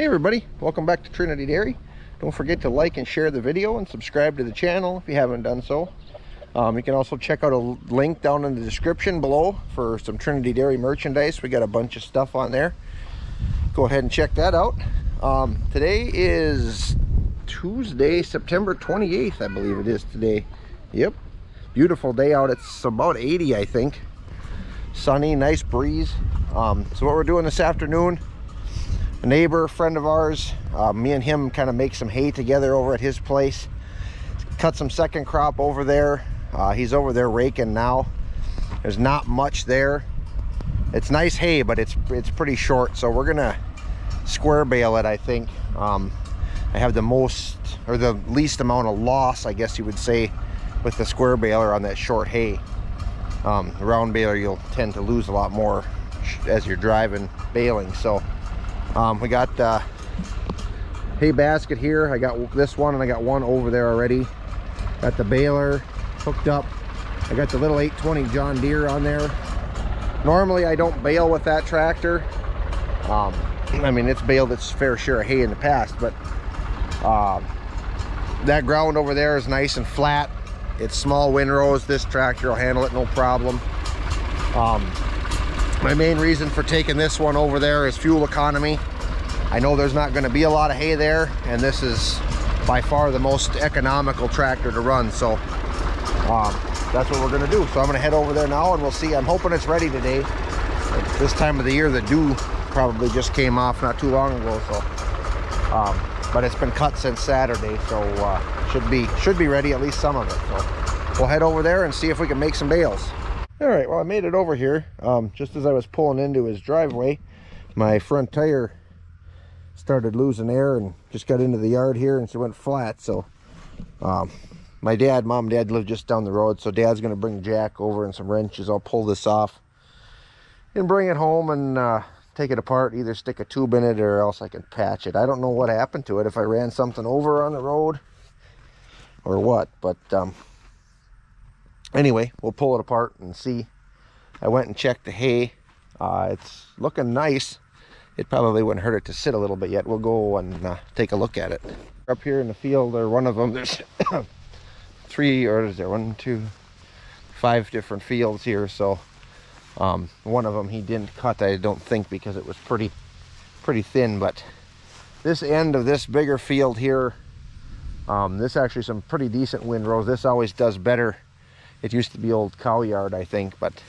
Hey everybody, welcome back to Trinity Dairy. Don't forget to like and share the video and subscribe to the channel if you haven't done so. Um, you can also check out a link down in the description below for some Trinity Dairy merchandise. We got a bunch of stuff on there. Go ahead and check that out. Um, today is Tuesday, September 28th, I believe it is today. Yep, beautiful day out. It's about 80, I think. Sunny, nice breeze. Um, so what we're doing this afternoon, a neighbor, friend of ours, uh, me and him kind of make some hay together over at his place. Cut some second crop over there. Uh, he's over there raking now. There's not much there. It's nice hay, but it's it's pretty short. So we're gonna square bale it, I think. Um, I have the most or the least amount of loss, I guess you would say, with the square baler on that short hay. Um, round baler, you'll tend to lose a lot more as you're driving baling. So um, we got uh, hay basket here. I got this one and I got one over there already. Got the baler hooked up. I got the little 820 John Deere on there. Normally I don't bale with that tractor. Um, I mean, it's baled its fair share of hay in the past, but uh, that ground over there is nice and flat. It's small windrows. This tractor will handle it no problem. Um, my main reason for taking this one over there is fuel economy. I know there's not going to be a lot of hay there, and this is by far the most economical tractor to run. So um, that's what we're going to do. So I'm going to head over there now, and we'll see. I'm hoping it's ready today. This time of the year, the dew probably just came off not too long ago. So, um, but it's been cut since Saturday, so uh, should be should be ready at least some of it. So we'll head over there and see if we can make some bales. All right, well, I made it over here. Um, just as I was pulling into his driveway, my front tire started losing air and just got into the yard here and so went flat. So um, my dad, mom and dad live just down the road. So dad's going to bring Jack over and some wrenches. I'll pull this off and bring it home and uh, take it apart. Either stick a tube in it or else I can patch it. I don't know what happened to it. If I ran something over on the road or what. But um, anyway, we'll pull it apart and see. I went and checked the hay. Uh, it's looking nice. It probably wouldn't hurt it to sit a little bit yet. We'll go and uh, take a look at it. Up here in the field, or one of them, there's three, or is there one, two, five different fields here. So um, one of them he didn't cut, I don't think, because it was pretty, pretty thin. But this end of this bigger field here, um, this actually some pretty decent windrows. This always does better it used to be old cow yard i think but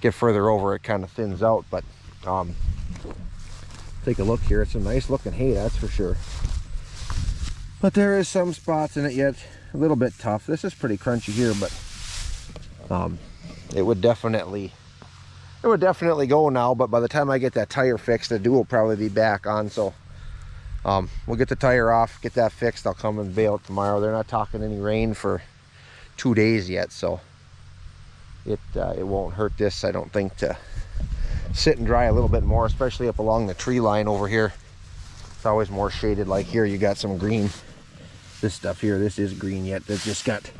get further over it kind of thins out but um, take a look here. It's a nice looking hay that's for sure. But there is some spots in it yet a little bit tough. This is pretty crunchy here but um, it would definitely it would definitely go now but by the time i get that tire fixed the dew will probably be back on so um, we'll get the tire off get that fixed. I'll come and bale it tomorrow. They're not talking any rain for two days yet so it uh, it won't hurt this I don't think to sit and dry a little bit more especially up along the tree line over here. It's always more shaded like here you got some green this stuff here this is green yet that just got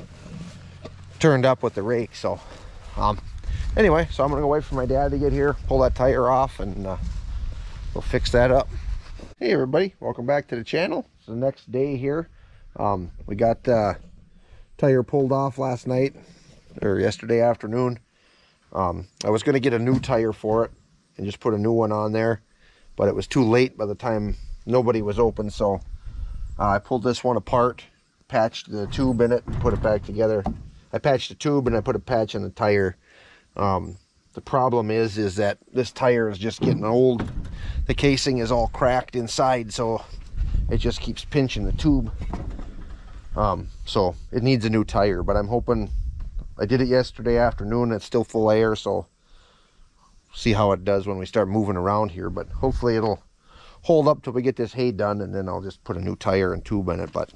turned up with the rake so um anyway so I'm gonna go wait for my dad to get here pull that tire off and uh, we'll fix that up. Hey everybody welcome back to the channel. It's the next day here. Um, we got uh, tire pulled off last night or yesterday afternoon. Um, I was going to get a new tire for it and just put a new one on there, but it was too late by the time nobody was open. So uh, I pulled this one apart, patched the tube in it, and put it back together. I patched the tube and I put a patch in the tire. Um, the problem is, is that this tire is just getting old. The casing is all cracked inside, so it just keeps pinching the tube. Um, so it needs a new tire, but I'm hoping I did it yesterday afternoon. It's still full air, so see how it does when we start moving around here. But hopefully it'll hold up till we get this hay done, and then I'll just put a new tire and tube in it. But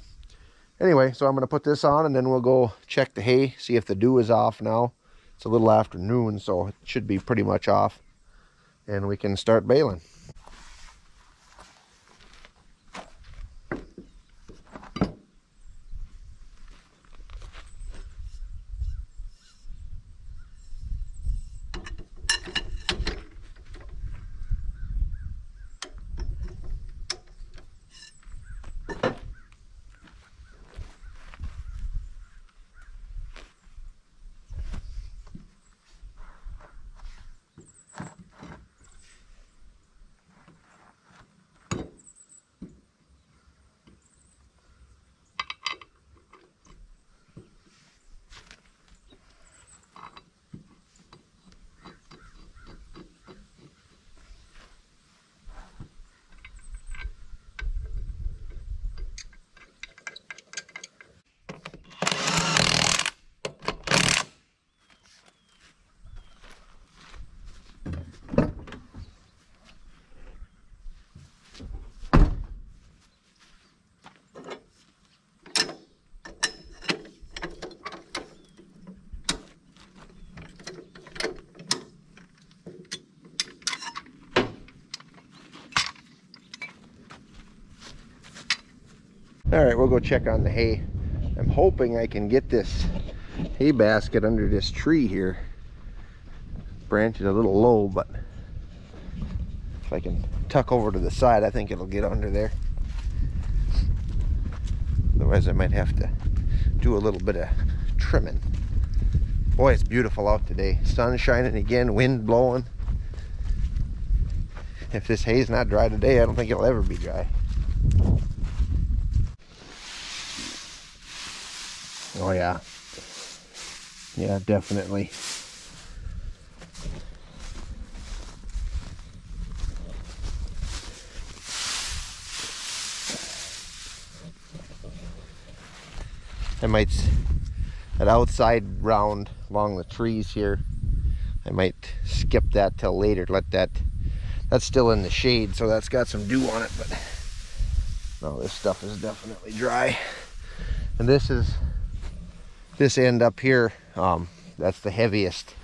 anyway, so I'm going to put this on, and then we'll go check the hay, see if the dew is off now. It's a little afternoon, so it should be pretty much off. And we can start baling. All right, we'll go check on the hay. I'm hoping I can get this hay basket under this tree here. Branch is a little low, but if I can tuck over to the side, I think it'll get under there. Otherwise, I might have to do a little bit of trimming. Boy, it's beautiful out today. Sun shining again, wind blowing. If this hay's not dry today, I don't think it'll ever be dry. Oh yeah. Yeah, definitely. I might, that outside round along the trees here, I might skip that till later, let that, that's still in the shade, so that's got some dew on it, but no, this stuff is definitely dry. And this is, this end up here, um, that's the heaviest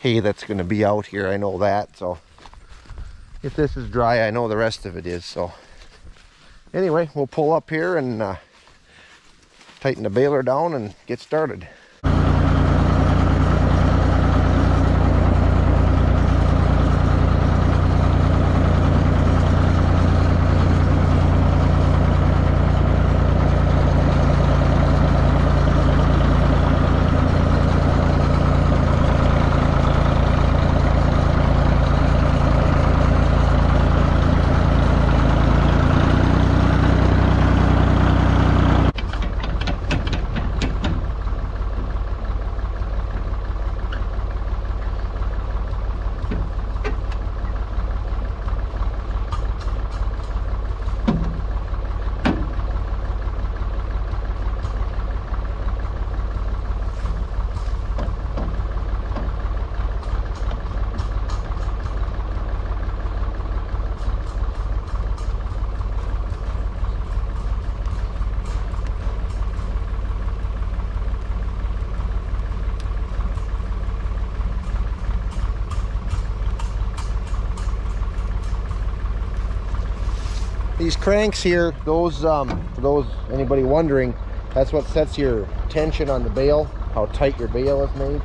hay that's gonna be out here, I know that, so if this is dry, I know the rest of it is, so anyway, we'll pull up here and uh, tighten the baler down and get started. These cranks here those um for those anybody wondering that's what sets your tension on the bale how tight your bale is made.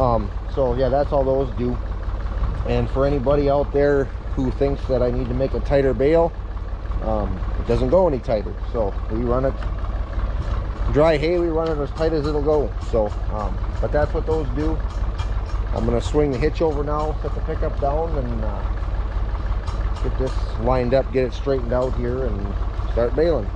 Um so yeah that's all those do. And for anybody out there who thinks that i need to make a tighter bale um it doesn't go any tighter. So we run it dry hay we run it as tight as it'll go. So um but that's what those do. I'm to swing the hitch over now set the pickup down and uh, get this lined up, get it straightened out here and start baling.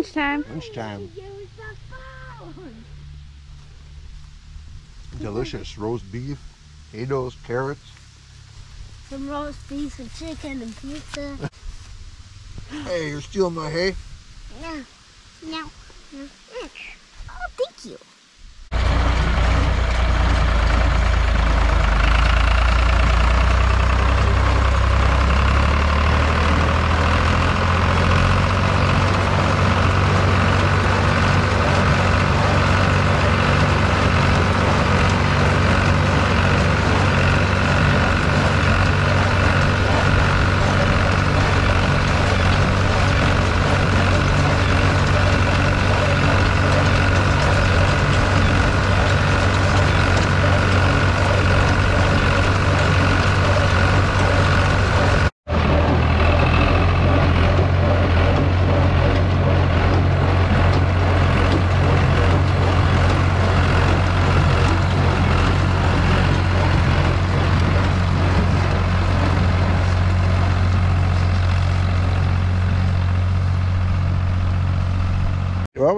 Lunchtime. Lunchtime. Delicious roast beef, potatoes, carrots. Some roast beef and chicken and pizza. Hey, you're stealing my hay? no, no, no. Mm. Oh, thank you.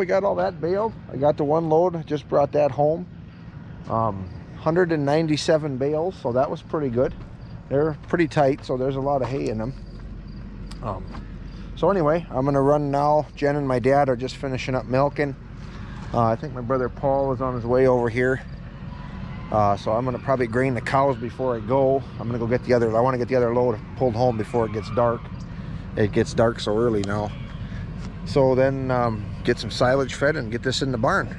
We got all that baled. I got the one load, just brought that home. Um, 197 bales, so that was pretty good. They're pretty tight, so there's a lot of hay in them. Um, so anyway, I'm gonna run now. Jen and my dad are just finishing up milking. Uh, I think my brother Paul is on his way over here. Uh, so I'm gonna probably grain the cows before I go. I'm gonna go get the other, I wanna get the other load pulled home before it gets dark. It gets dark so early now. So then um, get some silage fed and get this in the barn.